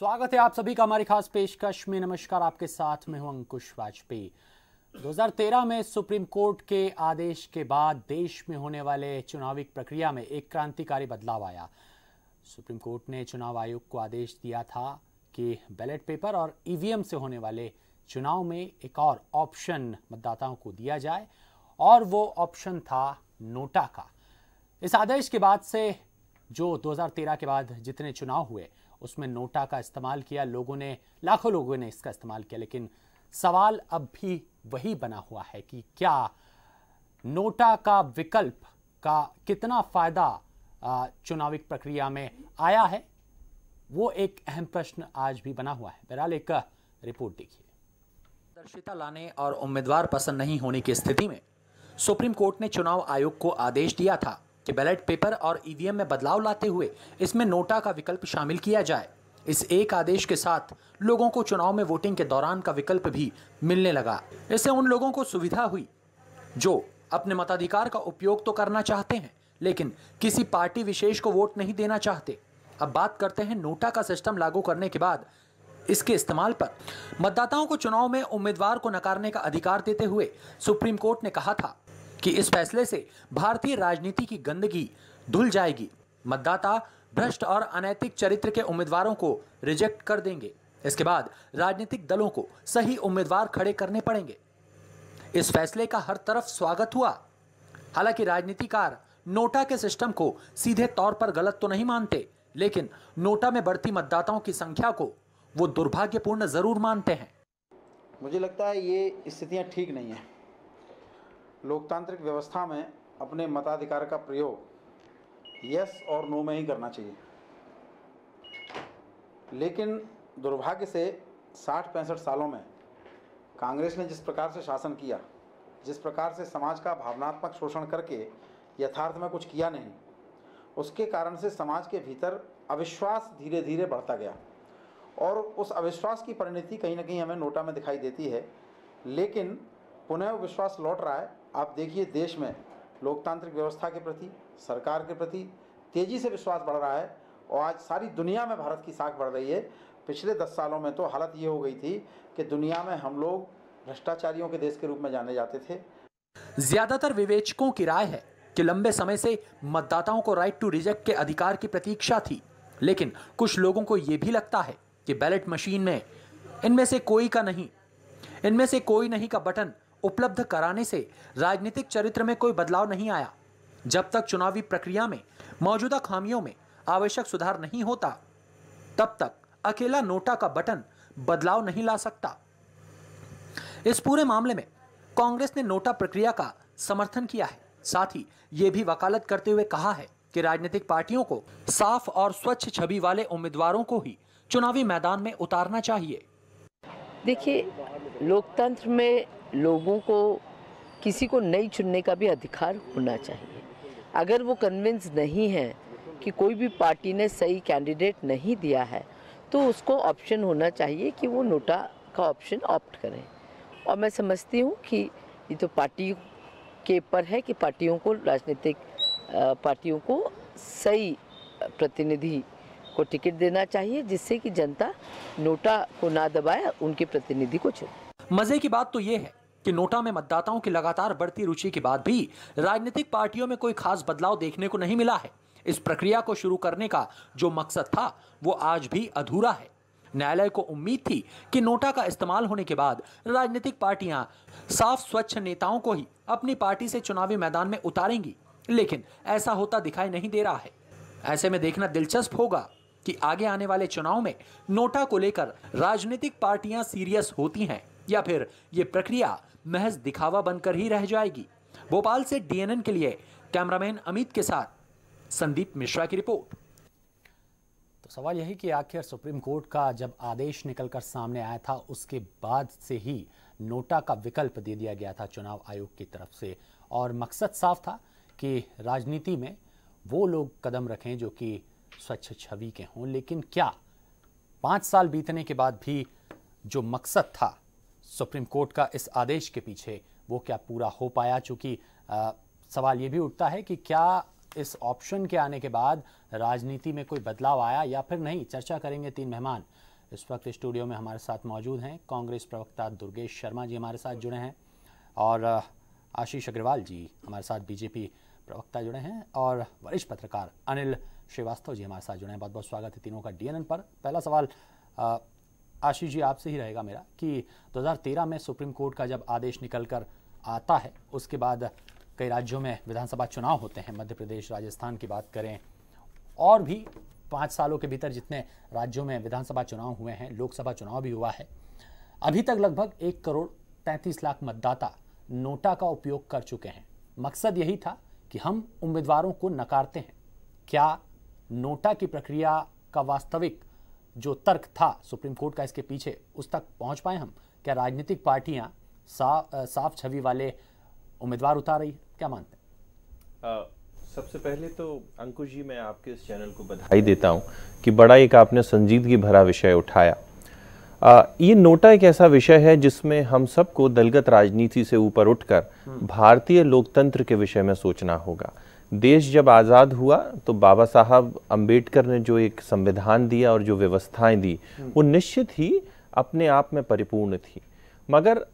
स्वागत है आप सभी का हमारी खास पेशकश में। नमस्कार, आपके साथ में हूँ अंकुश वाजपेयी। 2013 में सुप्रीम कोर्ट के आदेश के बाद देश में होने वाले चुनावी प्रक्रिया में एक क्रांतिकारी बदलाव आया। सुप्रीम कोर्ट ने चुनाव आयोग को आदेश दिया था कि बैलेट पेपर और ईवीएम से होने वाले चुनाव में एक और ऑप्शन मतदाताओं को दिया जाए, और वो ऑप्शन था नोटा का। इस आदेश के बाद से जो 2013 के बाद जितने चुनाव हुए उसमें नोटा का इस्तेमाल किया, लोगों ने, लाखों लोगों ने इसका इस्तेमाल किया, लेकिन सवाल अब भी वही बना हुआ है कि क्या नोटा का विकल्प का कितना फ़ायदा चुनावी प्रक्रिया में आया है? वो एक अहम प्रश्न आज भी बना हुआ है। बहरहाल एक रिपोर्ट देखिए। दर्शिता लाने और उम्मीदवार पसंद नहीं होने की स्थिति में सुप्रीम कोर्ट ने चुनाव आयोग को आदेश दिया था। कि बैलेट पेपर और ईवीएम में बदलाव लाते हुए इसमें नोटा का विकल्प शामिल किया जाए। इस एक आदेश के साथ लोगों को चुनाव में वोटिंग के दौरान का विकल्प भी मिलने लगा। इससे उन लोगों को सुविधा हुई, जो अपने मताधिकार का उपयोग तो करना चाहते हैं, लेकिन किसी पार्टी विशेष को वोट नहीं देना चाहते। अब बात करते हैं नोटा का सिस्टम लागू करने के बाद इसके इस्तेमाल पर। मतदाताओं को चुनाव में उम्मीदवार को नकारने का अधिकार देते हुए सुप्रीम कोर्ट ने कहा था कि इस फैसले से भारतीय राजनीति की गंदगी धुल जाएगी। मतदाता भ्रष्ट और अनैतिक चरित्र के उम्मीदवारों को रिजेक्ट कर देंगे। इसके बाद राजनीतिक दलों को सही उम्मीदवार खड़े करने पड़ेंगे। इस फैसले का हर तरफ़ स्वागत हुआ। हालाँकि राजनीतिकार नोटा के सिस्टम को सीधे तौर पर गलत तो नहीं मानते, लेकिन नोटा में बढ़ती मतदाताओं की संख्या को वो दुर्भाग्यपूर्ण ज़रूर मानते हैं। मुझे लगता है ये स्थितियाँ ठीक नहीं है। लोकतांत्रिक व्यवस्था में अपने मताधिकार का प्रयोग यस और नो में ही करना चाहिए। लेकिन दुर्भाग्य से साठ पैंसठ सालों में कांग्रेस ने जिस प्रकार से शासन किया, जिस प्रकार से समाज का भावनात्मक शोषण करके यथार्थ में कुछ किया नहीं, उसके कारण से समाज के भीतर अविश्वास धीरे धीरे बढ़ता गया और उस अविश्वास की परिणति कहीं ना कहीं हमें नोटा में दिखाई देती है। लेकिन पुनः विश्वास लौट रहा है आप देखिए देश में लोकतांत्रिक व्यवस्था के प्रति, सरकार के प्रति तेज़ी से विश्वास बढ़ रहा है और आज सारी दुनिया में भारत की साख बढ़ रही है। पिछले दस सालों में तो हालत ये हो गई थी कि दुनिया में हम लोग भ्रष्टाचारियों के देश के रूप में जाने जाते थे। ज़्यादातर विवेचकों की राय है कि लंबे समय से मतदाताओं को राइट टू रिजेक्ट के अधिकार की प्रतीक्षा थी, लेकिन कुछ लोगों को यह भी लगता है कि बैलेट मशीन में इनमें से कोई का नहीं, इनमें से कोई नहीं का बटन उपलब्ध कराने से राजनीतिक चरित्र में कोई बदलाव नहीं आया। जब तक चुनावी प्रक्रिया में मौजूदा खामियों में आवश्यक सुधार नहीं होता, तब तक अकेला नोटा का बटन बदलाव नहीं ला सकता। इस पूरे मामले में कांग्रेस ने नोटा प्रक्रिया का समर्थन किया है। साथ ही ये भी वकालत करते हुए कहा है कि राजनीतिक पार्टियों को साफ़ और स्वच्छ छवि वाले उम्मीदवारों को ही चुनावी मैदान में उतारना चाहिए। देखिए, लोकतंत्र में लोगों को किसी को नहीं चुनने का भी अधिकार होना चाहिए। अगर वो कन्विंस नहीं है कि कोई भी पार्टी ने सही कैंडिडेट नहीं दिया है तो उसको ऑप्शन होना चाहिए कि वो नोटा का ऑप्शन ऑप्ट करें। और मैं समझती हूँ कि ये तो पार्टी के ऊपर है कि पार्टियों को राजनीतिक पार्टियों को सही प्रतिनिधि को टिकट देना चाहिए, जिससे कि जनता नोटा को ना दबाए, उनके प्रतिनिधि को चुने। मज़े की बात तो ये है कि नोटा में मतदाताओं की लगातार बढ़ती रुचि के बाद भी राजनीतिक पार्टियों में कोई खास बदलाव देखने को नहीं मिला है। इस प्रक्रिया को शुरू करने का जो मकसद था, वो आज भी अधूरा है। न्यायालय को उम्मीद थी कि नोटा का इस्तेमाल होने के बाद राजनीतिक पार्टियाँ साफ़ स्वच्छ नेताओं को ही अपनी पार्टी से चुनावी मैदान में उतारेंगी। लेकिन ऐसा होता दिखाई नहीं दे रहा है। ऐसे में देखना दिलचस्प होगा कि आगे आने वाले चुनाव में नोटा को लेकर राजनीतिक पार्टियाँ सीरियस होती हैं या फिर ये प्रक्रिया महज दिखावा बनकर ही रह जाएगी। भोपाल से डीएनएन के लिए कैमरामैन अमित के साथ संदीप मिश्रा की रिपोर्ट। तो सवाल यही कि आखिर सुप्रीम कोर्ट का जब आदेश निकलकर सामने आया था, उसके बाद से ही नोटा का विकल्प दे दिया गया था चुनाव आयोग की तरफ़ से। और मकसद साफ़ था कि राजनीति में वो लोग कदम रखें जो कि स्वच्छ छवि के हों। लेकिन क्या पाँच साल बीतने के बाद भी जो मकसद था सुप्रीम कोर्ट का इस आदेश के पीछे वो क्या पूरा हो पाया? चूँकि सवाल ये भी उठता है कि क्या इस ऑप्शन के आने के बाद राजनीति में कोई बदलाव आया या फिर नहीं? चर्चा करेंगे तीन मेहमान इस वक्त स्टूडियो में हमारे साथ मौजूद हैं। कांग्रेस प्रवक्ता दुर्गेश शर्मा जी हमारे साथ जुड़े हैं और आशीष अग्रवाल जी हमारे साथ बीजेपी प्रवक्ता जुड़े हैं और वरिष्ठ पत्रकार अनिल श्रीवास्तव जी हमारे साथ जुड़े हैं। बहुत बहुत स्वागत है तीनों का डीएनएन पर। पहला सवाल आशीष जी, आपसे ही रहेगा मेरा कि 2013 में सुप्रीम कोर्ट का जब आदेश निकल कर आता है, उसके बाद कई राज्यों में विधानसभा चुनाव होते हैं, मध्य प्रदेश, राजस्थान की बात करें, और भी पाँच सालों के भीतर जितने राज्यों में विधानसभा चुनाव हुए हैं, लोकसभा चुनाव भी हुआ है, अभी तक लगभग एक करोड़ तैंतीस लाख मतदाता नोटा का उपयोग कर चुके हैं। मकसद यही था कि हम उम्मीदवारों को नकारते हैं। क्या नोटा की प्रक्रिया का वास्तविक जो तर्क था सुप्रीम कोर्ट का इसके पीछे उस तक पहुँच पाए हम? क्या राजनीतिक पार्टियाँ सा, साफ़ छवि वाले उम्मीदवार उतार रही? क्या मानते हैं? सबसे पहले तो अंकुश जी मैं आपके इस चैनल को बधाई देता हूँ कि बड़ा एक आपने संजीदगी भरा विषय उठाया। आ, ये नोटा एक ऐसा विषय है जिसमें हम सबको दलगत राजनीति से ऊपर उठकर हम्म। भारतीय लोकतंत्र के विषय में सोचना होगा। देश जब आज़ाद हुआ तो बाबा साहब अंबेडकर ने जो एक संविधान दिया और जो व्यवस्थाएँ दी हम्म। वो निश्चित ही अपने आप में परिपूर्ण थी मगर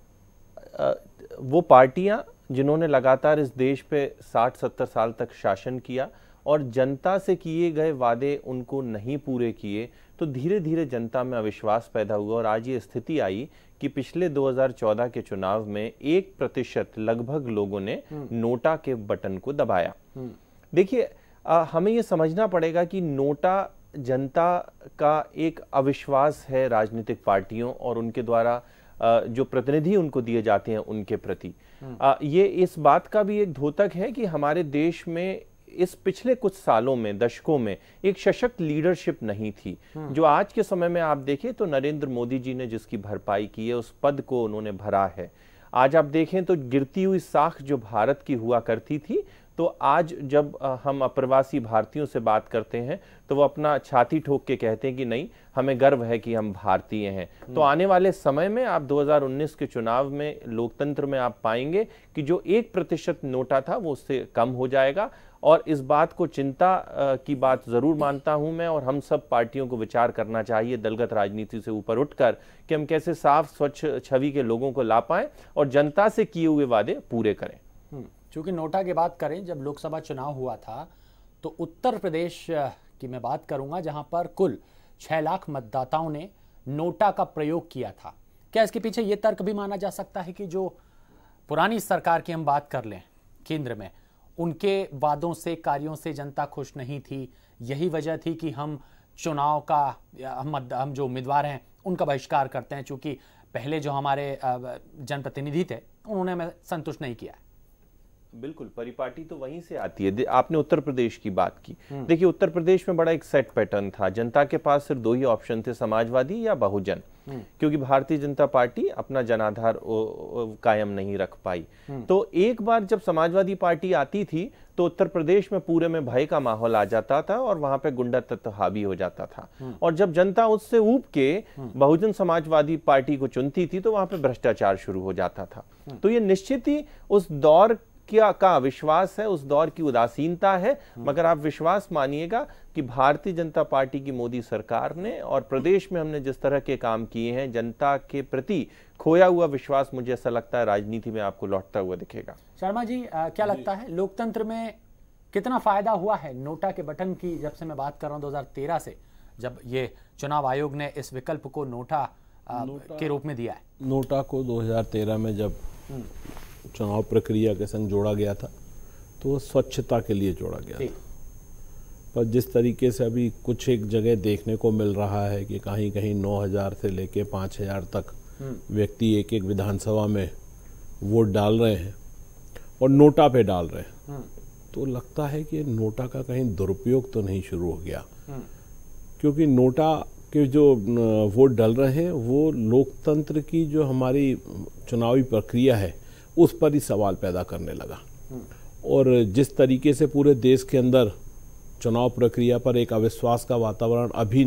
वो पार्टियाँ जिन्होंने लगातार इस देश पे 60-70 साल तक शासन किया और जनता से किए गए वादे उनको नहीं पूरे किए तो धीरे धीरे जनता में अविश्वास पैदा हुआ और आज ये स्थिति आई कि पिछले 2014 के चुनाव में एक प्रतिशत लगभग लोगों ने हम्म। नोटा के बटन को दबाया हम्म। देखिए हमें ये समझना पड़ेगा कि नोटा जनता का एक अविश्वास है राजनीतिक पार्टियों और उनके द्वारा जो प्रतिनिधि उनको दिए जाते हैं उनके प्रति हम्म। ये इस बात का भी एक धोतक है कि हमारे देश में इस पिछले कुछ सालों में दशकों में एक सशक्त लीडरशिप नहीं थी हम्म। जो आज के समय में आप देखें तो नरेंद्र मोदी जी ने जिसकी भरपाई की है उस पद को उन्होंने भरा है आज आप देखें तो गिरती हुई साख जो भारत की हुआ करती थी तो आज जब हम अप्रवासी भारतीयों से बात करते हैं तो वो अपना छाती ठोक के कहते हैं कि नहीं हमें गर्व है कि हम भारतीय हैं तो हम्म। आने वाले समय में आप 2019 के चुनाव में लोकतंत्र में आप पाएँगे कि जो एक प्रतिशत नोटा था वो उससे कम हो जाएगा और इस बात को चिंता की बात ज़रूर मानता हूँ मैं और हम सब पार्टियों को विचार करना चाहिए दलगत राजनीति से ऊपर उठकर कि हम कैसे साफ़ स्वच्छ छवि के लोगों को ला पाएँ और जनता से किए हुए वादे पूरे करें। हम्म, चूँकि नोटा की बात करें जब लोकसभा चुनाव हुआ था तो उत्तर प्रदेश की मैं बात करूँगा जहाँ पर कुल छह लाख मतदाताओं ने नोटा का प्रयोग किया था। क्या इसके पीछे यह तर्क भी माना जा सकता है कि जो पुरानी सरकार की हम बात कर लें केंद्र में उनके वादों से, कार्यों से जनता खुश नहीं थी। यही वजह थी कि हम चुनाव का हम हम जो उम्मीदवार हैं, उनका बहिष्कार करते हैं। चूँकि पहले जो हमारे जनप्रतिनिधि थे, उन्होंने हमें संतुष्ट नहीं किया बिल्कुल परिपाटी तो वहीं से आती है। आपने उत्तर प्रदेश की बात की। हम्म। देखिए उत्तर प्रदेश में बड़ा एक सेट पैटर्न था। जनता के पास सिर्फ़ दो ही ऑप्शन थे समाजवादी या बहुजन। हम्म। क्योंकि भारतीय जनता पार्टी अपना जनाधार कायम नहीं रख पाई। हम्म। तो एक बार जब समाजवादी पार्टी आती थी तो उत्तर प्रदेश में पूरे में भय का माहौल आ जाता था और वहाँ पे गुंडा तत्व हावी हो जाता था। और जब जनता उससे ऊब के बहुजन समाजवादी पार्टी को चुनती थी तो वहाँ पे भ्रष्टाचार शुरू हो जाता था। तो ये निश्चित ही उस दौर क्या का विश्वास है उस दौर की उदासीनता है। मगर आप विश्वास मानिएगा कि भारतीय जनता पार्टी की मोदी सरकार ने और प्रदेश में हमने जिस तरह के काम किए हैं जनता के प्रति खोया हुआ विश्वास मुझे ऐसा लगता है राजनीति में आपको लौटता हुआ दिखेगा। शर्मा जी आ, क्या लगता है लोकतंत्र में कितना फ़ायदा हुआ है? नोटा के बटन की जब से मैं बात कर रहा हूँ दो हज़ार तेरह से जब ये चुनाव आयोग ने इस विकल्प को नोटा, नोटा के रूप में दिया है। नोटा को 2013 में जब हम्म। चुनाव प्रक्रिया के संग जोड़ा गया था तो वो स्वच्छता के लिए जोड़ा गया था पर जिस तरीके से अभी कुछ एक जगह देखने को मिल रहा है कि कहीं कहीं 9000 से लेके 5000 तक हम्म। व्यक्ति एक एक विधानसभा में वोट डाल रहे हैं और नोटा पे डाल रहे हैं हम्म। तो लगता है कि नोटा का कहीं दुरुपयोग तो नहीं शुरू हो गया हम्म। क्योंकि नोटा के जो वोट डल रहे हैं वो लोकतंत्र की जो हमारी चुनावी प्रक्रिया है उस पर ही सवाल पैदा करने लगा। और जिस तरीके से पूरे देश के अंदर चुनाव प्रक्रिया पर एक अविश्वास का वातावरण अभी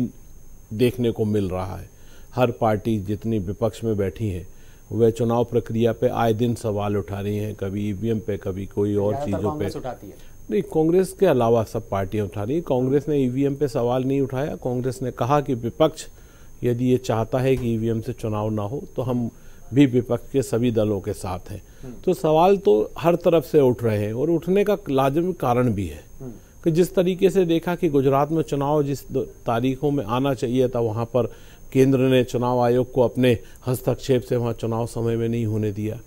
देखने को मिल रहा है हर पार्टी जितनी विपक्ष में बैठी है वह चुनाव प्रक्रिया पे आए दिन सवाल उठा रही हैं कभी ईवीएम पे कभी कोई और चीज़ों पे। नहीं कांग्रेस के अलावा सब पार्टियाँ उठा रही कांग्रेस ने ईवीएम पे सवाल नहीं उठाया। कांग्रेस ने कहा कि विपक्ष यदि ये चाहता है कि ईवीएम से चुनाव ना हो तो हम भी विपक्ष के सभी दलों के साथ हैं। तो सवाल तो हर तरफ़ से उठ रहे हैं और उठने का लाजमी कारण भी है कि जिस तरीके से देखा कि गुजरात में चुनाव जिस तारीखों में आना चाहिए था, वहाँ पर केंद्र ने चुनाव आयोग को अपने हस्तक्षेप से वहाँ चुनाव समय में नहीं होने दिया।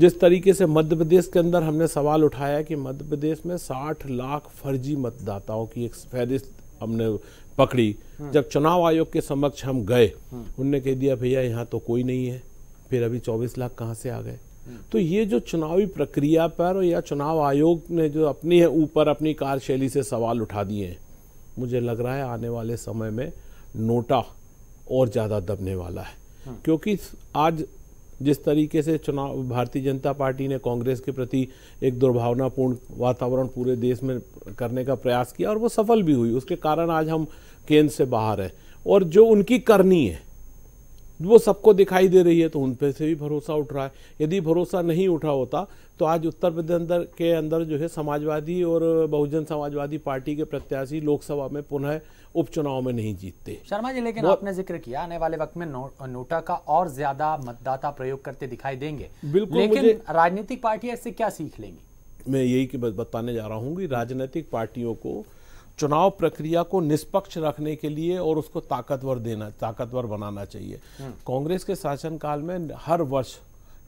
जिस तरीके से मध्य प्रदेश के अंदर हमने सवाल उठाया कि मध्य प्रदेश में 60 लाख फर्जी मतदाताओं की एक फहरिस्त हमने पकड़ी। जब चुनाव आयोग के समक्ष हम गए, उनने कह दिया, भैया, यहाँ तो कोई नहीं है। फिर अभी 24 लाख कहाँ से आ गए? तो ये जो चुनावी प्रक्रिया पर या चुनाव आयोग ने जो अपनी है ऊपर अपनी कार्यशैली से सवाल उठा दिए हैं मुझे लग रहा है आने वाले समय में नोटा और ज़्यादा दबने वाला है। क्योंकि आज जिस तरीके से चुनाव भारतीय जनता पार्टी ने कांग्रेस के प्रति एक दुर्भावनापूर्ण वातावरण पूरे देश में करने का प्रयास किया और वो सफल भी हुई। उसके कारण आज हम केंद्र से बाहर हैं और जो उनकी करनी है वो सबको दिखाई दे रही है तो उन पर से भी भरोसा उठ रहा है। यदि भरोसा नहीं उठा होता तो आज उत्तर प्रदेश अंदर के अंदर जो है समाजवादी और बहुजन समाजवादी पार्टी के प्रत्याशी लोकसभा में पुनः उपचुनाव में नहीं जीतते। शर्मा जी लेकिन आपने ज़िक्र किया आने वाले वक्त में नो, नोटा का और ज़्यादा मतदाता प्रयोग करते दिखाई देंगे। बिल्कुल लेकिन राजनीतिक पार्टियाँ इससे क्या सीख लेंगी? मैं यही बताने जा रहा हूँ कि राजनीतिक पार्टियों को चुनाव प्रक्रिया को निष्पक्ष रखने के लिए और उसको ताकतवर देना ताकतवर बनाना चाहिए हम्म। कांग्रेस के शासनकाल में हर वर्ष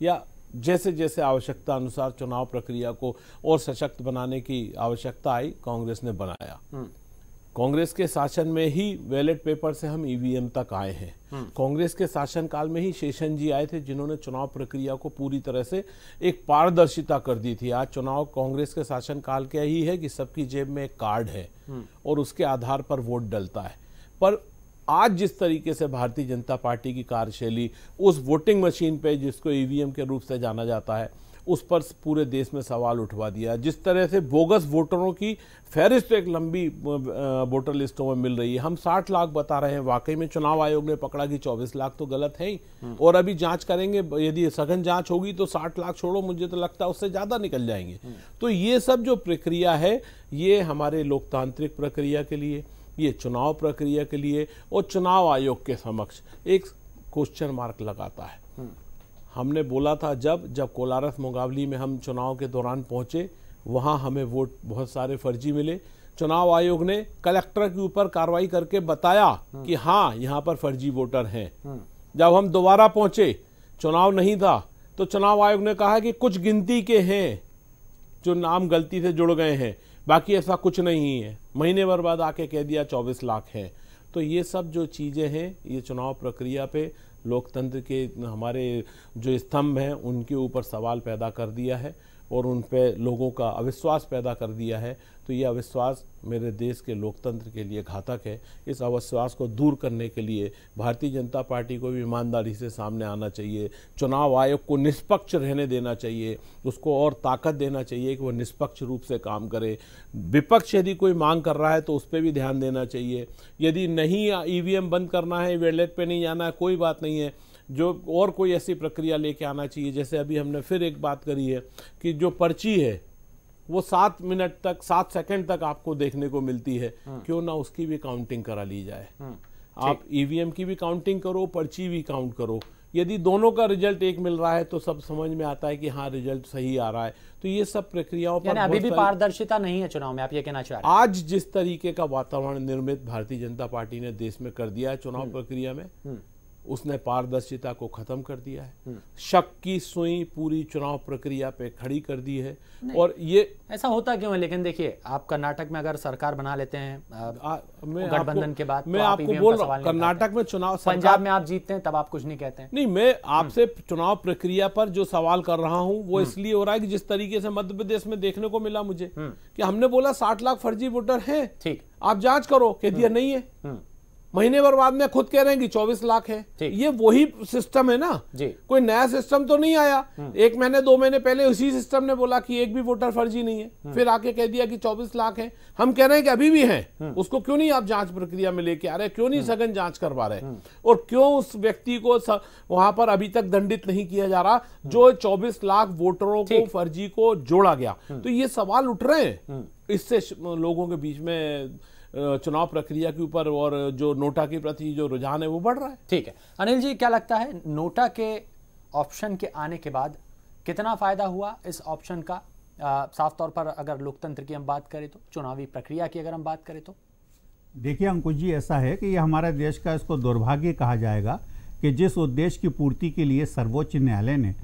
या जैसे जैसे आवश्यकता अनुसार चुनाव प्रक्रिया को और सशक्त बनाने की आवश्यकता आई कांग्रेस ने बनाया हम्म। कांग्रेस के शासन में ही बैलेट पेपर से हम ईवीएम तक आए हैं हम्म। कांग्रेस के शासनकाल में ही शेषन जी आए थे जिन्होंने चुनाव प्रक्रिया को पूरी तरह से एक पारदर्शिता कर दी थी आज चुनाव कांग्रेस के शासनकाल क्या ही है कि सबकी जेब में एक कार्ड है हम्म। और उसके आधार पर वोट डलता है पर आज जिस तरीके से भारतीय जनता पार्टी की कार्यशैली उस वोटिंग मशीन पे जिसको ईवीएम के रूप से जाना जाता है उस पर पूरे देश में सवाल उठवा दिया जिस तरह से बोगस वोटरों की फहरिस्त एक लंबी वोटर लिस्टों में मिल रही है हम 60 लाख बता रहे हैं वाकई में चुनाव आयोग ने पकड़ा कि 24 लाख तो गलत है ही हम्म। और अभी जाँच करेंगे यदि सघन जाँच होगी तो 60 लाख छोड़ो मुझे तो लगता है उससे ज़्यादा निकल जाएँगे हम्म। तो ये सब जो प्रक्रिया है ये हमारे लोकतांत्रिक प्रक्रिया के लिए ये चुनाव प्रक्रिया के लिए और चुनाव आयोग के समक्ष एक क्वेश्चन मार्क लगाता है। हमने बोला था जब जब कोलारस मुकाबली में हम चुनाव के दौरान पहुँचे वहाँ हमें वोट बहुत सारे फर्जी मिले। चुनाव आयोग ने कलेक्टर के ऊपर कार्रवाई करके बताया हम्म। कि हाँ यहाँ पर फर्जी वोटर हैं। हम्म। जब हम दोबारा पहुँचे चुनाव नहीं था तो चुनाव आयोग ने कहा कि कुछ गिनती के हैं जो नाम गलती से जुड़ गए हैं। बाकी ऐसा कुछ नहीं है। महीने भर बाद आके कह दिया चौबीस लाख है। तो ये सब जो चीज़ें हैं ये चुनाव प्रक्रिया पे लोकतंत्र के हमारे जो स्तंभ हैं, उनके ऊपर सवाल पैदा कर दिया है और उन पर लोगों का अविश्वास पैदा कर दिया है। तो ये अविश्वास मेरे देश के लोकतंत्र के लिए घातक है। इस अविश्वास को दूर करने के लिए भारतीय जनता पार्टी को भी ईमानदारी से सामने आना चाहिए। चुनाव आयोग को निष्पक्ष रहने देना चाहिए। उसको और ताकत देना चाहिए कि वह निष्पक्ष रूप से काम करे। विपक्ष यदि कोई मांग कर रहा है तो उस पर भी ध्यान देना चाहिए। यदि नहीं, ईवीएम बंद करना है, वेलेट पर नहीं जाना है, कोई बात नहीं है। जो और कोई ऐसी प्रक्रिया लेके आना चाहिए। जैसे अभी हमने फिर एक बात करी है कि जो पर्ची है वो सात मिनट तक सात सेकंड तक आपको देखने को मिलती है हाँ। क्यों ना उसकी भी काउंटिंग करा ली जाए हाँ। आप ईवीएम की भी काउंटिंग करो पर्ची भी काउंट करो यदि दोनों का रिज़ल्ट एक मिल रहा है तो सब समझ में आता है कि हाँ रिज़ल्ट सही आ रहा है तो ये सब प्रक्रियाओं पर अभी भी पारदर्शिता नहीं है चुनाव में आप ये कहना चाह रहे हैं आज जिस तरीके का वातावरण निर्मित भारतीय जनता पार्टी ने देश में कर दिया है चुनाव हम्म। प्रक्रिया में हम्म। उसने पारदर्शिता को खत्म कर दिया है। हम्म। शक की सुई पूरी चुनाव प्रक्रिया पे खड़ी कर दी है। और ये ऐसा होता क्यों है? लेकिन देखिए आप कर्नाटक में अगर सरकार बना लेते हैं गठबंधन के बाद मैं तो आपको बोल रहा हूँ कर्नाटक में चुनाव पंजाब में आप जीतते हैं तब आप कुछ नहीं कहते हैं। नहीं मैं आपसे चुनाव प्रक्रिया पर जो सवाल कर रहा हूँ वो हम्म। इसलिए हो रहा है कि जिस तरीके से मध्य प्रदेश में देखने को मिला मुझे हम्म। कि हमने बोला साठ लाख फर्जी वोटर है। ठीक। आप जाँच करो कह दिया नहीं है। महीने भर बाद में खुद कह रहे हैं कि 24 लाख है। ये वही सिस्टम है ना? कोई नया सिस्टम तो नहीं आया। हम्म। एक महीने दो महीने पहले उसी सिस्टम ने बोला कि एक भी वोटर फर्जी नहीं है। हम्म। फिर आके कह दिया कि 24 लाख है। हम कह रहे हैं कि अभी भी है। हम्म। उसको क्यों नहीं आप जाँच प्रक्रिया में लेके आ रहे क्यों नहीं सघन जाँच करवा रहे और क्यों उस व्यक्ति को वहाँ पर अभी तक दंडित नहीं किया जा रहा जो चौबीस लाख वोटरों को फर्जी को जोड़ा गया? तो ये सवाल उठ रहे हैं। इससे लोगों के बीच में चुनाव प्रक्रिया के ऊपर और जो नोटा के प्रति जो रुझान है वो बढ़ रहा है? ठीक है। अनिल जी क्या लगता है नोटा के ऑप्शन के आने के बाद कितना फ़ायदा हुआ इस ऑप्शन का? आ, साफ़ तौर पर अगर लोकतंत्र की हम बात करें तो चुनावी प्रक्रिया की अगर हम बात करें तो। देखिए अंकुश जी ऐसा है कि ये हमारे देश का इसको दुर्भाग्य कहा जाएगा कि जिस उद्देश्य की पूर्ति के लिए सर्वोच्च न्यायालय ने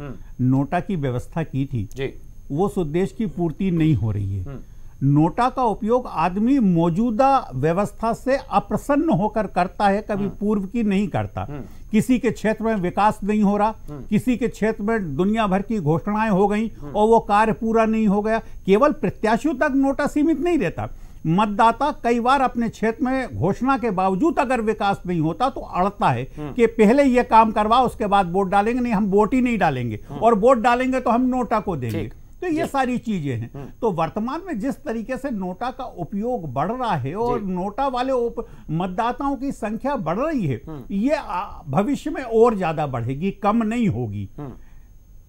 नोटा की व्यवस्था की थी जी। वो उस उद्देश्य की पूर्ति नहीं हो रही है। नोटा का उपयोग आदमी मौजूदा व्यवस्था से अप्रसन्न होकर करता है कभी पूर्व की नहीं करता। किसी के क्षेत्र में विकास नहीं हो रहा किसी के क्षेत्र में दुनिया भर की घोषणाएँ हो गई और वो कार्य पूरा नहीं हो गया। केवल प्रत्याशियों तक नोटा सीमित नहीं रहता। मतदाता कई बार अपने क्षेत्र में घोषणा के बावजूद अगर विकास नहीं होता तो अड़ता है कि पहले ये काम करवा उसके बाद वोट डालेंगे नहीं हम वोट ही नहीं डालेंगे। और वोट डालेंगे तो हम नोटा को देंगे। तो ये सारी चीज़ें हैं। तो वर्तमान में जिस तरीके से नोटा का उपयोग बढ़ रहा है और नोटा वाले मतदाताओं की संख्या बढ़ रही है ये भविष्य में और ज़्यादा बढ़ेगी कम नहीं होगी।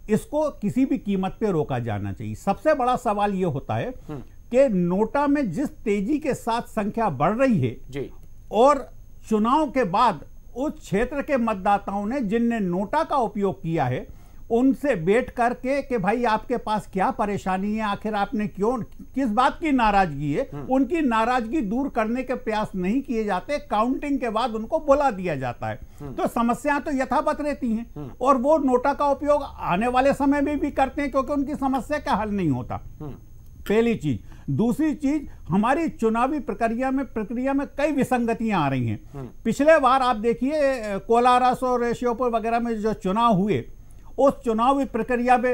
इसको किसी भी कीमत पे रोका जाना चाहिए। सबसे बड़ा सवाल ये होता है कि नोटा में जिस तेज़ी के साथ संख्या बढ़ रही है जी। और चुनाव के बाद उस क्षेत्र के मतदाताओं ने जिनने नोटा का उपयोग किया है उनसे बैठ करके कि भाई आपके पास क्या परेशानी है? आखिर आपने क्यों किस बात की नाराज़गी है? उनकी नाराज़गी दूर करने के प्रयास नहीं किए जाते काउंटिंग के बाद उनको बुला दिया जाता है। तो समस्याएँ तो यथावत रहती हैं। और वो नोटा का उपयोग आने वाले समय में भी करते हैं क्योंकि उनकी समस्या का हल नहीं होता। पहली चीज़। दूसरी चीज़ हमारी चुनावी प्रक्रिया में प्रक्रिया में कई विसंगतियाँ आ रही हैं। पिछले बार आप देखिए कोलारस और रेशियोपुर वगैरह में जो चुनाव हुए उस चुनावी प्रक्रिया में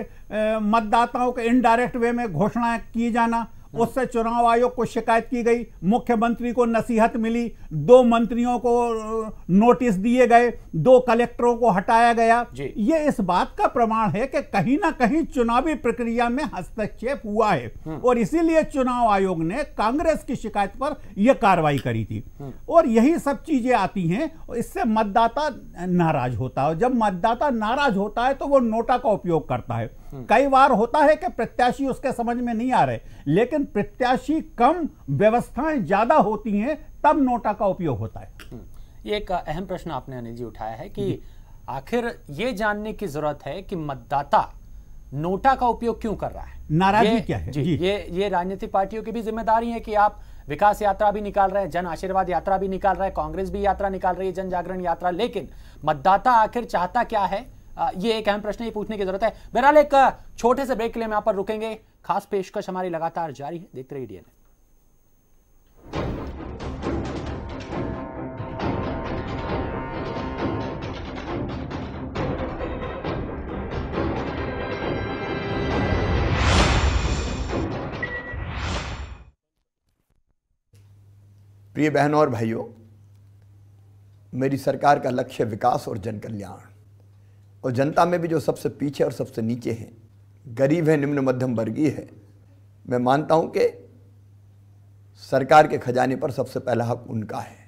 मतदाताओं के इनडायरेक्ट वे में घोषणाएँ की जाना उससे चुनाव आयोग को शिकायत की गई मुख्यमंत्री को नसीहत मिली दो मंत्रियों को नोटिस दिए गए दो कलेक्टरों को हटाया गया। ये इस बात का प्रमाण है कि कहीं ना कहीं चुनावी प्रक्रिया में हस्तक्षेप हुआ है। और इसीलिए चुनाव आयोग ने कांग्रेस की शिकायत पर यह कार्रवाई करी थी। और यही सब चीज़ें आती हैं इससे मतदाता नाराज़ होता है। जब मतदाता नाराज़ होता है तो वो नोटा का उपयोग करता है। कई बार होता है कि प्रत्याशी उसके समझ में नहीं आ रहे लेकिन प्रत्याशी कम व्यवस्थाएँ ज़्यादा होती हैं तब नोटा का उपयोग होता है। ये एक अहम प्रश्न आपने अनिल जी उठाया है कि आखिर ये जानने की ज़रूरत है कि मतदाता नोटा का उपयोग क्यों कर रहा है? नाराज़गी क्या है? जी, जी। ये ये राजनीतिक पार्टियों की भी ज़िम्मेदारी है कि आप विकास यात्रा भी निकाल रहे हैं जन आशीर्वाद यात्रा भी निकाल रहे हैं कांग्रेस भी यात्रा निकाल रही है जन जागरण यात्रा लेकिन मतदाता आखिर चाहता क्या है? ये एक अहम प्रश्न ये पूछने की ज़रूरत है। बहरहाल एक छोटे से ब्रेक के लिए हम यहाँ पर रुकेंगे। खास पेशकश हमारी लगातार जारी है, देखते रहिए डीएनए प्रिय बहनों और भाइयों, मेरी सरकार का लक्ष्य विकास और जन कल्याण और जनता में भी जो सबसे पीछे और सबसे नीचे हैं, गरीब है, निम्न मध्यम वर्गीय है, मैं मानता हूँ कि सरकार के खजाने पर सबसे पहला हक उनका है।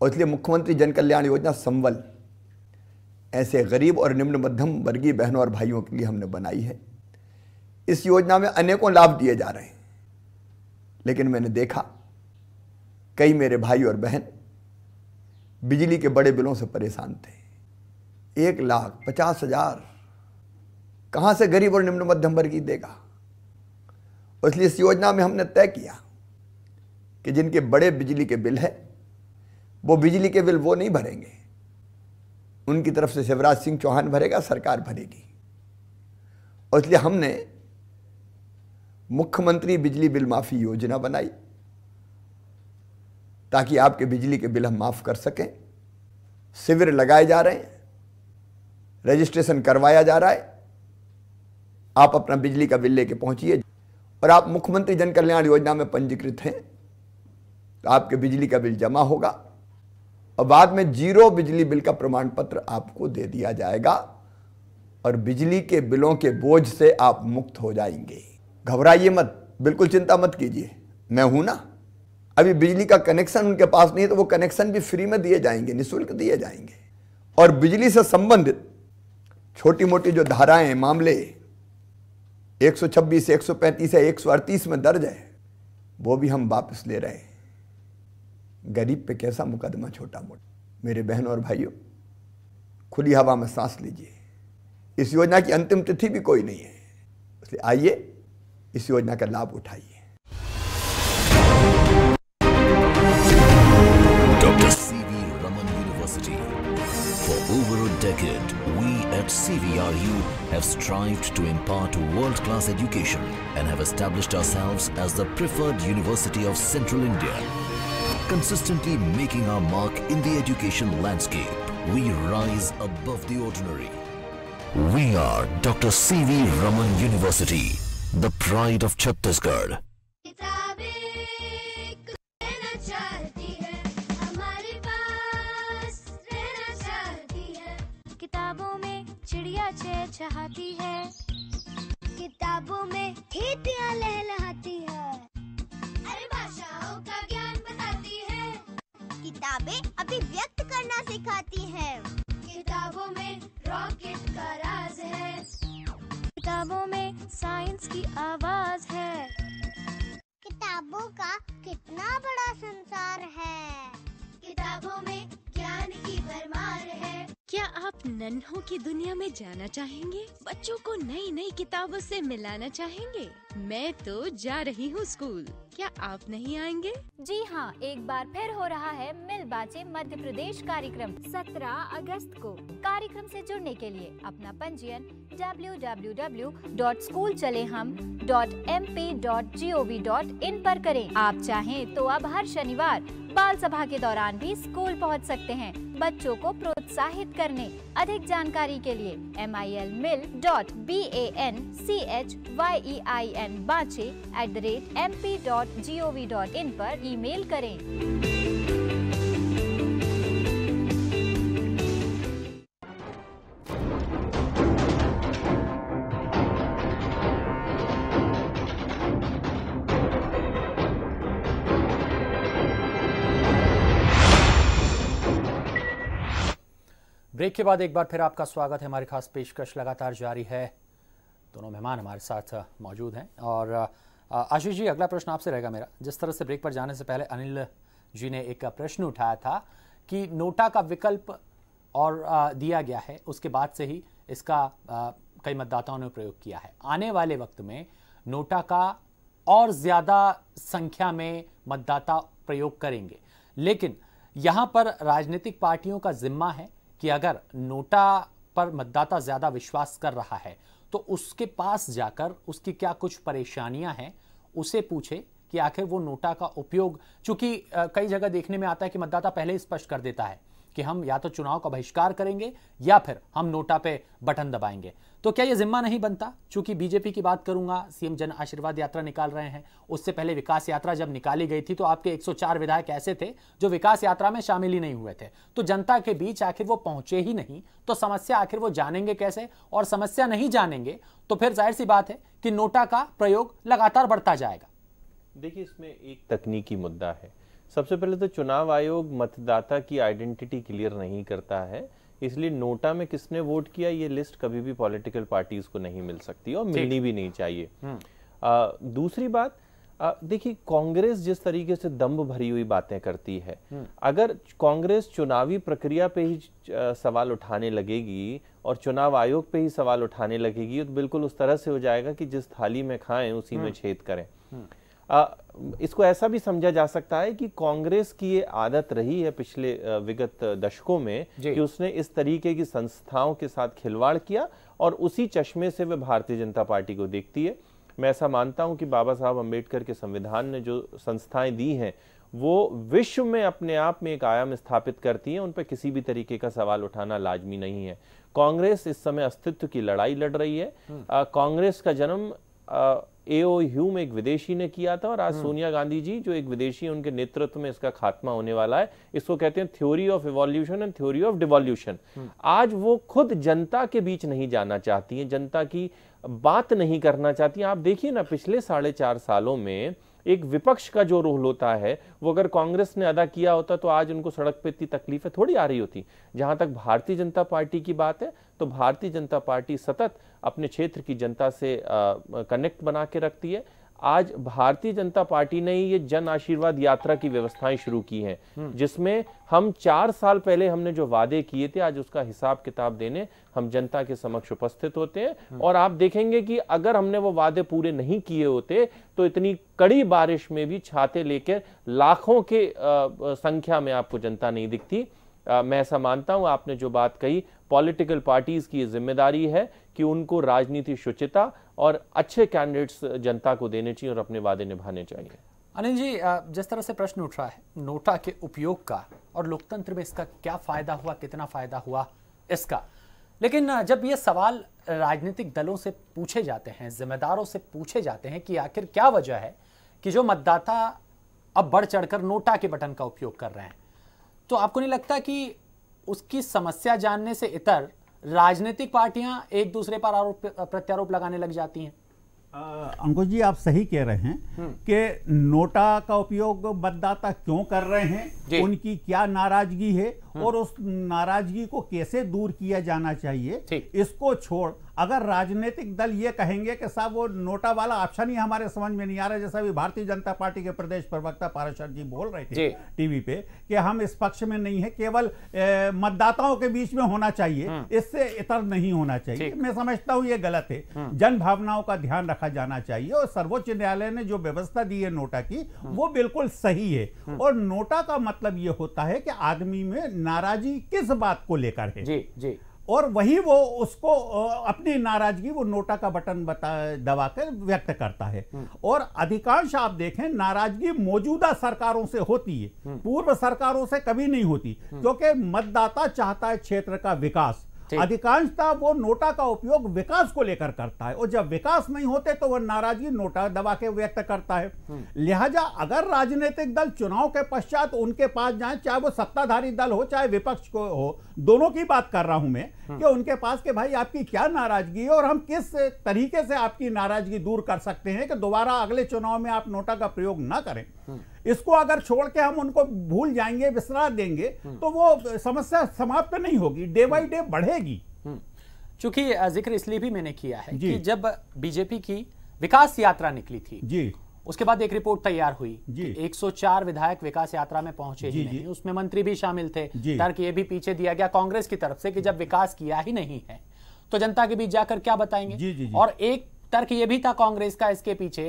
और इसलिए मुख्यमंत्री जन कल्याण योजना संबल ऐसे गरीब और निम्न मध्यम वर्गीय बहनों और भाइयों के लिए हमने बनाई है। इस योजना में अनेकों लाभ दिए जा रहे हैं, लेकिन मैंने देखा, कई मेरे भाई और बहन बिजली के बड़े बिलों से परेशान थे। एक लाख पचास हज़ार। कहाँ से गरीब और निम्न मध्यम वर्गीय देगा? इसलिए इस योजना में हमने तय किया कि जिनके बड़े बिजली के बिल है, वो बिजली के बिल वो नहीं भरेंगे। उनकी तरफ़ से शिवराज सिंह चौहान भरेगा, सरकार भरेगी। और इसलिए हमने मुख्यमंत्री बिजली बिल माफ़ी योजना बनाई, ताकि आपके बिजली के बिल हम माफ़ कर सकें। शिविर लगाए जा रहे हैं। रजिस्ट्रेशन करवाया जा रहा है। आप अपना बिजली का बिल लेके पहुंचिए। और आप मुख्यमंत्री जन कल्याण योजना में पंजीकृत हैं तो आपके बिजली का बिल जमा होगा। और बाद में ज़ीरो बिजली बिल का प्रमाण पत्र आपको दे दिया जाएगा। और बिजली के बिलों के बोझ से आप मुक्त हो जाएँगे। घबराइए मत, बिल्कुल चिंता मत कीजिए। मैं हूँ ना। अभी बिजली का कनेक्शन उनके पास नहीं है तो वो कनेक्शन भी फ्री में दिए जाएँगे, निशुल्क दिए जाएँगे। और बिजली से संबंधित छोटी मोटी जो धाराएँ मामले 126, 135 है 138 में दर्ज है वो भी हम वापस ले रहे हैं। गरीब पे कैसा मुकदमा छोटा मोटा मेरे बहन और भाइयों खुली हवा में सांस लीजिए। इस योजना की अंतिम तिथि भी कोई नहीं है। इसलिए आइए इस योजना का लाभ उठाइए। Over a decade, we at CVRU have strived to impart world-class education and have established ourselves as the preferred university of Central India. Consistently making our mark in the education landscape, we rise above the ordinary. We are Dr. C.V. Raman University, the pride of Chhattisgarh. चहचहाती है। किताबों में खेतियाँ लहलहाती है। अरे भाषाओं का ज्ञान बताती है। किताबें अभिव्यक्त करना सिखाती है। किताबों में रॉकेट का राज है। किताबों में साइंस की आवाज़ है। किताबों का कितना बड़ा संसार है। किताबों में ज्ञान की भरमार है। क्या आप नन्हों की दुनिया में जाना चाहेंगे? बच्चों को नई नई किताबों से मिलाना चाहेंगे? मैं तो जा रही हूँ स्कूल। क्या आप नहीं आएँगे? जी हाँ एक बार फिर हो रहा है मिल बाचे मध्य प्रदेश कार्यक्रम 17 अगस्त को। कार्यक्रम से जुड़ने के लिए अपना पंजीयन www.schoolchalehum.mp.gov.in पर करें। आप चाहें तो अब हर शनिवार बाल सभा के दौरान भी स्कूल पहुँच सकते हैं बच्चों को प्रोत्साहित करने। अधिक जानकारी के लिए M I L mil dot B A N C H Y E I N बाचे at the rate M P dot G O V dot in आरोप ईमेल करें। ब्रेक के बाद एक बार फिर आपका स्वागत है। हमारी खास पेशकश लगातार जारी है। दोनों मेहमान हमारे साथ मौजूद हैं। और आशीष जी, अगला प्रश्न आपसे रहेगा मेरा। जिस तरह से ब्रेक पर जाने से पहले अनिल जी ने एक प्रश्न उठाया था कि नोटा का विकल्प और दिया गया है, उसके बाद से ही इसका कई मतदाताओं ने प्रयोग किया है। आने वाले वक्त में नोटा का और ज़्यादा संख्या में मतदाता प्रयोग करेंगे। लेकिन यहाँ पर राजनीतिक पार्टियों का जिम्मा है। कि अगर नोटा पर मतदाता ज़्यादा विश्वास कर रहा है तो उसके पास जाकर उसकी क्या कुछ परेशानियाँ हैं, उसे पूछे कि आखिर वो नोटा का उपयोग चूँकि कई जगह देखने में आता है कि मतदाता पहले ही स्पष्ट कर देता है। कि हम या तो चुनाव का बहिष्कार करेंगे या फिर हम नोटा पे बटन दबाएँगे। तो क्या यह जिम्मा नहीं बनता? चूँकि बीजेपी की बात करूँगा, सीएम जन आशीर्वाद यात्रा निकाल रहे हैं। उससे पहले विकास यात्रा जब निकाली गई थी तो आपके 104 विधायक ऐसे थे जो विकास यात्रा में शामिल ही नहीं हुए थे। तो जनता के बीच आखिर वो पहुँचे ही नहीं। तो समस्या आखिर वो जानेंगे कैसे? और समस्या नहीं जानेंगे तो फिर ज़ाहिर सी बात है कि नोटा का प्रयोग लगातार बढ़ता जाएगा। देखिए, इसमें एक तकनीकी मुद्दा है। सबसे पहले तो चुनाव आयोग मतदाता की आइडेंटिटी क्लियर नहीं करता है इसलिए नोटा में किसने वोट किया ये लिस्ट कभी भी पॉलिटिकल पार्टीज़ को नहीं मिल सकती और मिलनी भी नहीं चाहिए। आ, दूसरी बात देखिए कांग्रेस जिस तरीके से दम्भ भरी हुई बातें करती है अगर कांग्रेस चुनावी प्रक्रिया पे ही सवाल उठाने लगेगी और चुनाव आयोग पे ही सवाल उठाने लगेगी तो बिल्कुल उस तरह से हो जाएगा कि जिस थाली में खाएँ उसी में छेद करें। आ, इसको ऐसा भी समझा जा सकता है कि कांग्रेस की ये आदत रही है पिछले विगत दशकों में कि उसने इस तरीके की संस्थाओं के साथ खिलवाड़ किया और उसी चश्मे से वह भारतीय जनता पार्टी को देखती है। मैं ऐसा मानता हूँ कि बाबा साहब अंबेडकर के संविधान ने जो संस्थाएँ दी हैं वो विश्व में अपने आप में एक आयाम स्थापित करती हैं। उन पर किसी भी तरीके का सवाल उठाना लाजमी नहीं है। कांग्रेस इस समय अस्तित्व की लड़ाई लड़ रही है। कांग्रेस का जन्म एओ ह्यूम एक विदेशी ने किया था और आज सोनिया गांधी जी जो एक विदेशी है उनके नेतृत्व में इसका खात्मा होने वाला है। इसको कहते हैं theory of evolution and theory of devolution आज वो खुद जनता के बीच नहीं जाना चाहती है जनता की बात नहीं करना चाहती आप देखिए ना पिछले साढ़े चार सालों में एक विपक्ष का जो रोल होता है, वो अगर कांग्रेस ने अदा किया होता तो आज उनको सड़क पे इतनी तकलीफें थोड़ी आ रही होती। जहाँ तक भारतीय जनता पार्टी की बात है तो भारतीय जनता पार्टी सतत अपने क्षेत्र की जनता से कनेक्ट बना के रखती है। आज भारतीय जनता पार्टी ने ये जन आशीर्वाद यात्रा की व्यवस्थाएँ शुरू की हैं जिसमें हम चार साल पहले हमने जो वादे किए थे आज उसका हिसाब किताब देने हम जनता के समक्ष उपस्थित होते हैं। और आप देखेंगे कि अगर हमने वो वादे पूरे नहीं किए होते तो इतनी कड़ी बारिश में भी छाते लेकर लाखों के संख्या में आपको जनता नहीं दिखती। आ, मैं ऐसा मानता हूँ आपने जो बात कही पॉलिटिकल पार्टीज़ की ज़िम्मेदारी है कि उनको राजनीति शुचिता और अच्छे कैंडिडेट्स जनता को देने चाहिए और अपने वादे निभाने चाहिए। अनिल जी जिस तरह से प्रश्न उठ रहा है, नोटा के उपयोग का और लोकतंत्र में इसका क्या फ़ायदा हुआ, कितना फ़ायदा हुआ इसका? लेकिन जब ये सवाल राजनीतिक दलों से पूछे जाते हैं, जिम्मेदारों से पूछे जाते हैं कि आखिर क्या वजह है कि जो मतदाता अब बढ़ चढ़कर नोटा के बटन का उपयोग कर रहे हैं तो आपको नहीं लगता कि उसकी समस्या जानने से इतर राजनीतिक पार्टियाँ एक दूसरे पर आरोप प्रत्यारोप लगाने लग जाती हैं अंकुश जी आप सही कह रहे हैं हम्म। कि नोटा का उपयोग मतदाता क्यों कर रहे हैं उनकी क्या नाराज़गी है हम्म। और उस नाराज़गी को कैसे दूर किया जाना चाहिए इसको छोड़ अगर राजनीतिक दल ये कहेंगे कि साहब वो नोटा वाला ऑप्शन ही हमारे समझ में नहीं आ रहा जैसा भी भारतीय जनता पार्टी के प्रदेश प्रवक्ता पाराशर जी बोल रहे थे टीवी पे कि हम इस पक्ष में नहीं है केवल मतदाताओं के बीच में होना चाहिए हम्म। इससे इतर नहीं होना चाहिए। मैं समझता हूँ ये गलत है। हम्म। जन भावनाओं का ध्यान रखा जाना चाहिए और सर्वोच्च न्यायालय ने जो व्यवस्था दी है नोटा की हम्म। वो बिल्कुल सही है। और नोटा का मतलब ये होता है कि आदमी में नाराज़गी किस बात को लेकर है? जी जी। और वही वो उसको अपनी नाराज़गी वो नोटा का बटन बता दबाकर व्यक्त करता है हम्म। और अधिकांश आप देखें नाराज़गी मौजूदा सरकारों से होती है हम्म। पूर्व सरकारों से कभी नहीं होती हम्म। क्योंकि मतदाता चाहता है क्षेत्र का विकास अधिकांशता वो नोटा का उपयोग विकास को लेकर करता है और जब विकास नहीं होते तो वह नाराज़गी नोटा दबा के व्यक्त करता है हम्म। लिहाजा अगर राजनीतिक दल चुनाव के पश्चात उनके पास जाए चाहे वो सत्ताधारी दल हो चाहे विपक्ष को हो दोनों की बात कर रहा हूँ मैं हम्म। कि उनके पास के भाई आपकी क्या नाराज़गी है और हम किस तरीके से आपकी नाराज़गी दूर कर सकते हैं कि दोबारा अगले चुनाव में आप नोटा का प्रयोग ना करें हम्म। इसको अगर छोड़ के हम उनको भूल जाएँगे विसरा देंगे हम्म। तो वो समस्या समाप्त नहीं होगी डे बाई डे बढ़ेगी। हम्म। चूँकि ज़िक्र इसलिए भी मैंने किया है कि जब बीजेपी की विकास यात्रा निकली थी जी। उसके बाद एक रिपोर्ट तैयार हुई जी। 104 विधायक विकास यात्रा में पहुँचे ही नहीं उसमें मंत्री भी शामिल थे। तर्क ये भी पीछे दिया गया कांग्रेस की तरफ़ से कि जब विकास किया ही नहीं है तो जनता के बीच जाकर क्या बताएँगे? जी, जी, जी. और एक तर्क ये भी था कांग्रेस का इसके पीछे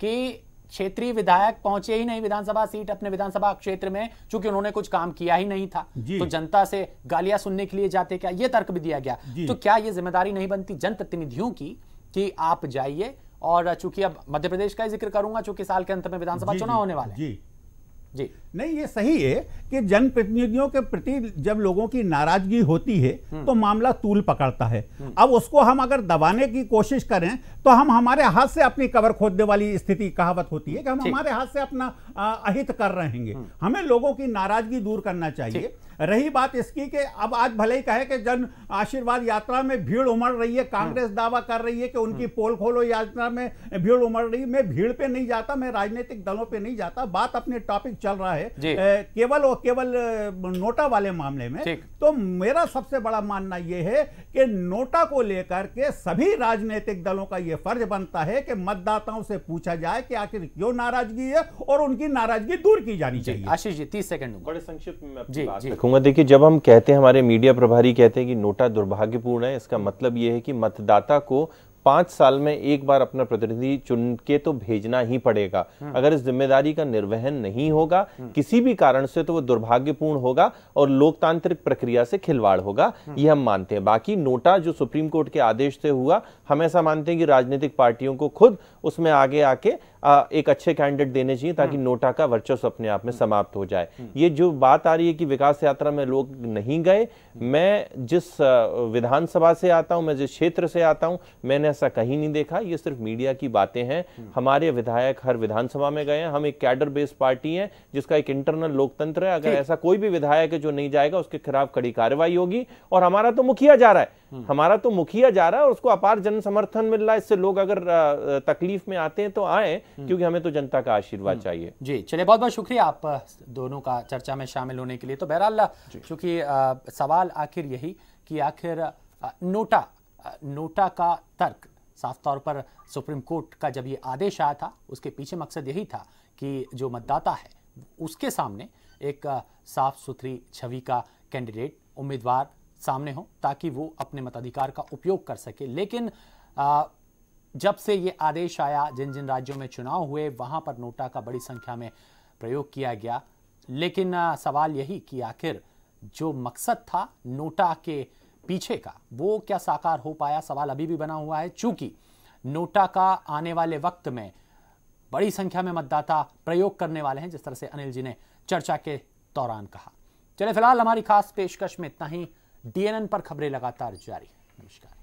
कि क्षेत्रीय विधायक पहुँचे ही नहीं विधानसभा सीट अपने विधानसभा क्षेत्र में चूँकि उन्होंने कुछ काम किया ही नहीं था। तो जनता से गालियाँ सुनने के लिए जाते क्या? ये तर्क भी दिया गया। तो क्या ये ज़िम्मेदारी नहीं बनती जनप्रतिनिधियों की कि आप जाइए और चूँकि अब मध्य प्रदेश का ज़िक्र करूँगा चूँकि साल के अंत में विधानसभा चुनाव होने वाले जी। जी। नहीं ये सही है कि जनप्रतिनिधियों के प्रति जब लोगों की नाराज़गी होती है हम्म। तो मामला तूल पकड़ता है। हम्म। अब उसको हम अगर दबाने की कोशिश करें तो हम हमारे हाथ से अपनी कबर खोदने वाली स्थिति कहावत होती है कि हम हमारे हाथ से अपना अहित कर रहे हैं हम्म। हमें लोगों की नाराज़गी दूर करना चाहिए। रही बात इसकी कि अब आज भले ही कहे कि जन आशीर्वाद यात्रा में भीड़ उमड़ रही है कांग्रेस दावा कर रही है कि उनकी पोल खोलो यात्रा में भीड़ उमड़ रही है मैं भीड़ पे नहीं जाता मैं राजनीतिक दलों पे नहीं जाता बात अपने टॉपिक चल रहा है। केवल और केवल नोटा वाले मामले में। तो मेरा सबसे बड़ा मानना यह है कि नोटा को लेकर के सभी राजनीतिक दलों का यह फ़र्ज़ बनता है कि मतदाताओं से पूछा जाए कि आखिर क्यों नाराज़गी है और उनकी नाराज़गी दूर की जानी चाहिए। आशीष जी तीस सेकंड बड़े संक्षिप्त में जी जी। देखिए जब हम कहते हैं हमारे मीडिया प्रभारी कहते हैं कि नोटा दुर्भाग्यपूर्ण है इसका मतलब यह है कि मतदाता को पाँच साल में एक बार अपना प्रतिनिधि चुन के तो भेजना ही पड़ेगा हम्म। अगर इस ज़िम्मेदारी का निर्वहन नहीं होगा हम्म। किसी भी कारण से तो वो दुर्भाग्यपूर्ण होगा और लोकतांत्रिक प्रक्रिया से खिलवाड़ होगा हम्म। ये हम मानते हैं बाकी नोटा जो सुप्रीम कोर्ट के आदेश से हुआ हम ऐसा मानते हैं कि राजनीतिक पार्टियों को खुद उसमें आगे आके एक अच्छे कैंडिडेट देने चाहिए ताकि हम्म। नोटा का वर्चस्व अपने आप में हम्म। समाप्त हो जाए। हम्म। ये जो बात आ रही है कि विकास यात्रा में लोग नहीं गए मैं जिस विधानसभा से आता हूँ मैं जिस क्षेत्र से आता हूँ मैंने ऐसा कहीं नहीं देखा। ये सिर्फ़ मीडिया की बातें हैं। हमारे विधायक हर विधानसभा में गए हैं। हम एक कैडर बेस्ड पार्टी है जिसका एक इंटरनल लोकतंत्र है। अगर ऐसा कोई भी विधायक है जो नहीं जाएगा उसके खिलाफ कड़ी कार्रवाई होगी और हमारा तो मुखिया जा रहा है। हमारा तो मुखिया जा रहा है और उसको अपार जन समर्थन मिल रहा है। इससे लोग अगर तकलीफ़ में आते हैं तो आए हम्म। क्योंकि हमें तो जनता का आशीर्वाद हम्म। चाहिए। जी चलिए बहुत बहुत शुक्रिया आप दोनों का चर्चा में शामिल होने के लिए। तो बहरहाल चूँकि सवाल आखिर यही कि आखिर नोटा नोटा का तर्क साफ़ तौर पर सुप्रीम कोर्ट का जब ये आदेश आया था उसके पीछे मकसद यही था कि जो मतदाता है उसके सामने एक साफ़ सुथरी छवि का कैंडिडेट उम्मीदवार सामने हो ताकि वो अपने मताधिकार का उपयोग कर सके। लेकिन आ, जब से ये आदेश आया जिन जिन राज्यों में चुनाव हुए वहाँ पर नोटा का बड़ी संख्या में प्रयोग किया गया। लेकिन आ, सवाल यही कि आखिर जो मकसद था नोटा के पीछे का वो क्या साकार हो पाया? सवाल अभी भी बना हुआ है। चूँकि नोटा का आने वाले वक्त में बड़ी संख्या में मतदाता प्रयोग करने वाले हैं जिस तरह से अनिल जी ने चर्चा के दौरान कहा। चले फ़िलहाल हमारी खास पेशकश में इतना ही। डीएनएन पर खबरें लगातार जारी। नमस्कार।